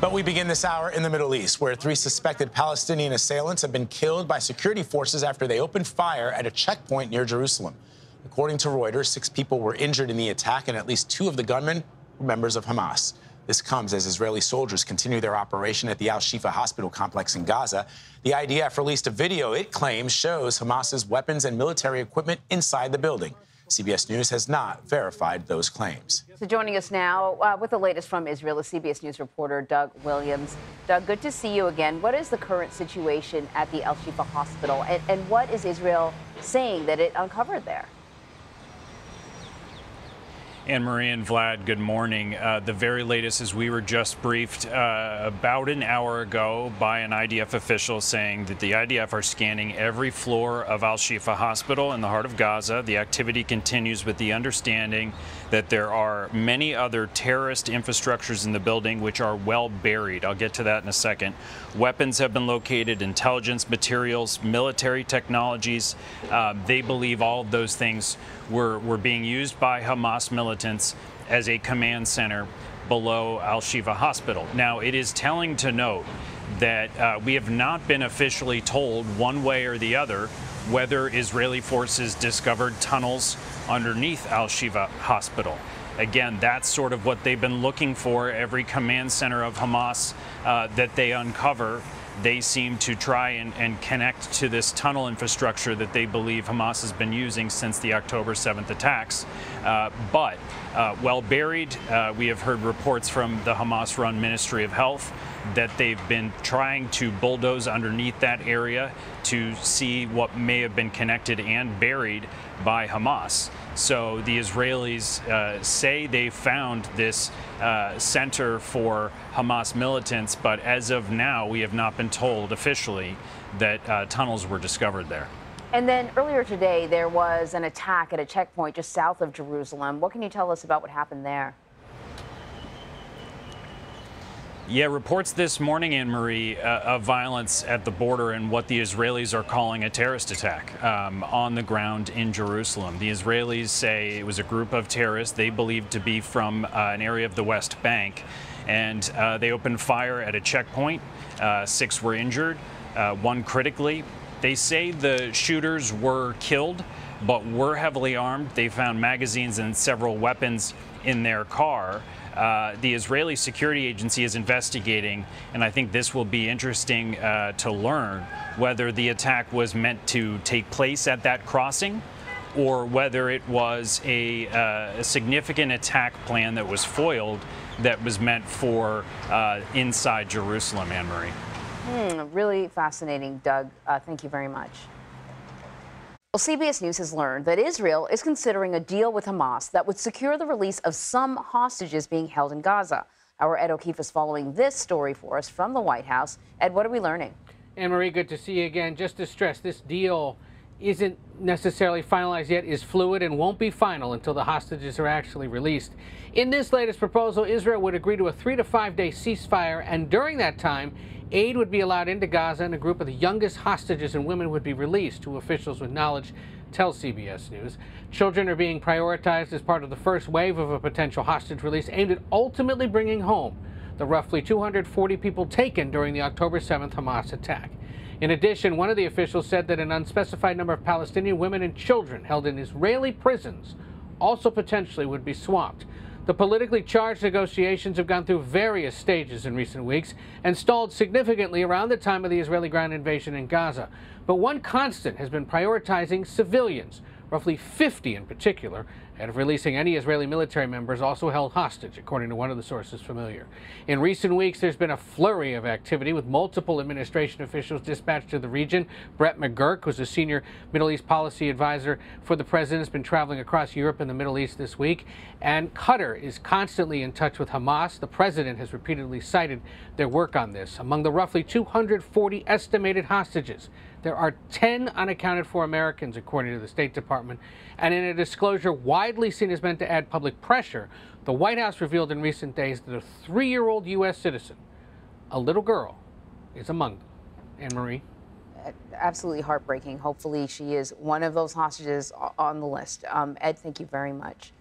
But we begin this hour in the Middle East, where three suspected Palestinian assailants have been killed by security forces after they opened fire at a checkpoint near Jerusalem. According to Reuters, six people were injured in the attack, and at least two of the gunmen were members of Hamas. This comes as Israeli soldiers continue their operation at the Al Shifa hospital complex in Gaza. The IDF released a video it claims shows Hamas's weapons and military equipment inside the building. CBS News has not verified those claims. So joining us now uh, with the latest from Israel is CBS News reporter Doug Williams. Doug, good to see you again. What is the current situation at the Al Shifa hospital, and, and what is Israel saying that it uncovered there? Anne Marie and Vlad, good morning. Uh, the very latest is we were just briefed uh, about an hour ago by an IDF official saying that the IDF are scanning every floor of Al Shifa Hospital in the heart of Gaza. The activity continues with the understanding that there are many other terrorist infrastructures in the building which are well buried. I'll get to that in a second. Weapons have been located, intelligence materials, military technologies. Uh, they believe all of those things were, were being used by Hamas militants as a command center below Al Shifa Hospital. Now, it is telling to note that uh, we have not been officially told one way or the other whether Israeli forces discovered tunnels underneath Al Shifa Hospital. Again, that's sort of what they've been looking for. Every command center of Hamas uh, that they uncover they seem to try and, and, connect to this tunnel infrastructure that they believe Hamas has been using since the October 7th attacks. Uh, but uh, well buried, uh, we have heard reports from the Hamas run Ministry of Health that they've been trying to bulldoze underneath that area to see what may have been connected and buried by Hamas. So the Israelis uh, say they found this uh, center for Hamas militants, but as of now, we have not been told officially that uh, tunnels were discovered there. And then earlier today, there was an attack at a checkpoint just south of Jerusalem. What can you tell us about what happened there? Yeah, reports this morning, Anne Marie, uh, of violence at the border and what the Israelis are calling a terrorist attack um, on the ground in Jerusalem. The Israelis say it was a group of terrorists they believe to be from uh, an area of the West Bank, and uh, they opened fire at a checkpoint. Uh, six were injured, uh, one critically. They say the shooters were killed, but were heavily armed. They found magazines and several weapons in their car. Uh, the Israeli security agency is investigating, and I think this will be interesting uh, to learn whether the attack was meant to take place at that crossing or whether it was a, uh, a significant attack plan that was foiled that was meant for uh, inside Jerusalem, Anne Marie. Hmm, really fascinating, Doug. Uh, thank you very much. Well, CBS News has learned that Israel is considering a deal with Hamas that would secure the release of some hostages being held in Gaza. Our Ed O'Keefe is following this story for us from the White House. Ed, what are we learning? Anne Marie, good to see you again. Just to stress, this deal isn't necessarily finalized yet, is fluid and won't be final until the hostages are actually released. In this latest proposal, Israel would agree to a three to five day ceasefire, and during that time, aid would be allowed into Gaza and a group of the youngest hostages and women would be released, to officials with knowledge tell CBS News. Children are being prioritized as part of the first wave of a potential hostage release aimed at ultimately bringing home the roughly 240 people taken during the October 7th Hamas attack. In addition, one of the officials said that an unspecified number of Palestinian women and children held in Israeli prisons also potentially would be swapped. The politically charged negotiations have gone through various stages in recent weeks and stalled significantly around the time of the Israeli ground invasion in Gaza. But one constant has been prioritizing civilians, roughly 50 in particular, and of releasing any Israeli military members also held hostage, according to one of the sources familiar. In recent weeks, there's been a flurry of activity with multiple administration officials dispatched to the region. Brett McGurk, who's a senior Middle East policy advisor for the president, has been traveling across Europe and the Middle East this week. And Qatar is constantly in touch with Hamas. The president has repeatedly cited their work on this. Among the roughly 240 estimated hostages, there are 10 unaccounted for Americans, according to the State Department. And in a disclosure widely seen as meant to add public pressure, the White House revealed in recent days that a three year old U.S. citizen, a little girl, is among them. Anne Marie? Absolutely heartbreaking. Hopefully, she is one of those hostages on the list. Um, Ed, thank you very much.